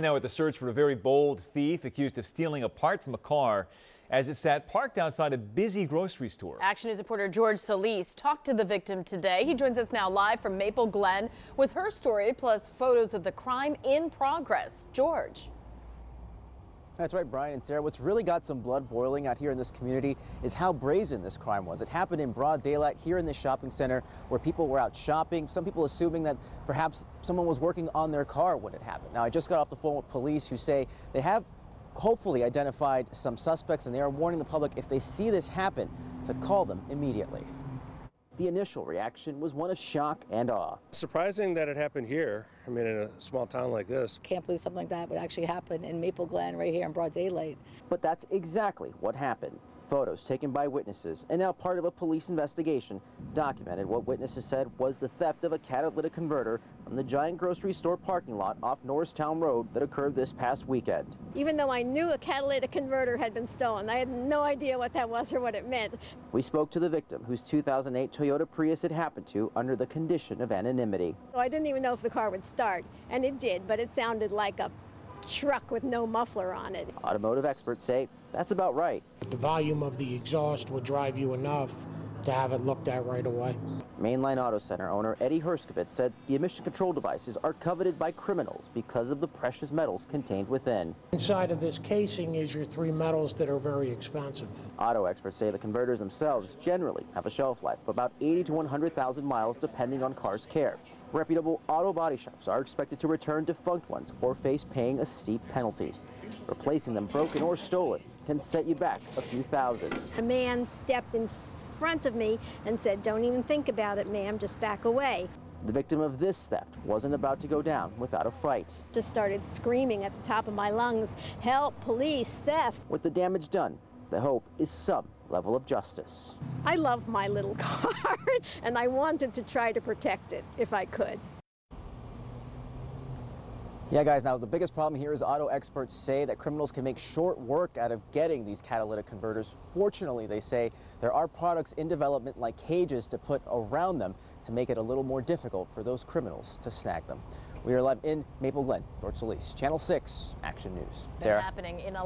Now with the search for a very bold thief accused of stealing a part from a car as it sat parked outside a busy grocery store. Action News reporter George Solis talked to the victim today. He joins us now live from Maple Glen with her story plus photos of the crime in progress. George. That's right, Brian and Sarah. What's really got some blood boiling out here in this community is how brazen this crime was. It happened in broad daylight here in this shopping center where people were out shopping. Some people assuming that perhaps someone was working on their car when it happened. Now, I just got off the phone with police who say they have hopefully identified some suspects and they are warning the public if they see this happen to call them immediately. The initial reaction was one of shock and awe. Surprising that it happened here. I mean, in a small town like this. Can't believe something like that would actually happen in Maple Glen right here in broad daylight. But that's exactly what happened. Photos taken by witnesses and now part of a police investigation documented what witnesses said was the theft of a catalytic converter from the giant grocery store parking lot off Norristown Road that occurred this past weekend. Even though I knew a catalytic converter had been stolen, I had no idea what that was or what it meant. We spoke to the victim whose 2008 Toyota Prius had happened to under the condition of anonymity. So I didn't even know if the car would start, and it did, but it sounded like a truck with no muffler on it. Automotive experts say that's about right. The volume of the exhaust would drive you enough to have it looked at right away. Mainline Auto Center owner Eddie Herskovitz said the emission control devices are coveted by criminals because of the precious metals contained within. Inside of this casing is your three metals that are very expensive. Auto experts say the converters themselves generally have a shelf life of about 80 to 100,000 miles depending on car's care. Reputable auto body shops are expected to return defunct ones or face paying a steep penalty. Replacing them broken or stolen can set you back a few thousand. A man stepped in front of me and said, Don't even think about it, ma'am, just back away. The victim of this theft wasn't about to go down without a fight. Just started screaming at the top of my lungs, Help, police, theft. With the damage done, the hope is some level of justice. I love my little car, and I wanted to try to protect it if I could. Yeah, guys, now the biggest problem here is auto experts say that criminals can make short work out of getting these catalytic converters. Fortunately, they say there are products in development like cages to put around them to make it a little more difficult for those criminals to snag them. We are live in Maple Glen, George Solis, Channel 6 Action News. Been Sarah? happening in